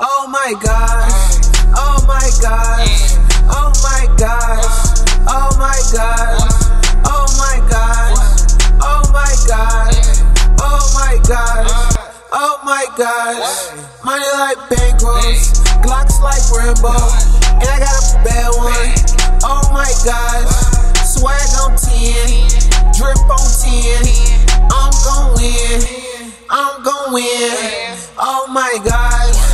Oh my gosh, oh my gosh, oh my gosh, oh my gosh, oh my gosh, oh my gosh, oh my gosh, oh my gosh, money like bankrolls. Glocks like Rambo. And I got a bad one. Oh my gosh. Swag on 10. Drip on 10. I'm gon' win. I'm gon' win. Oh my gosh.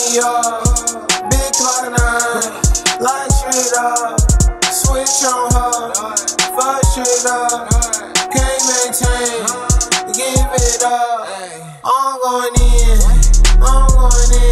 Big light shit up. Switch on her, fuck shit up. Can't maintain, give it up. I'm going in, I'm going in.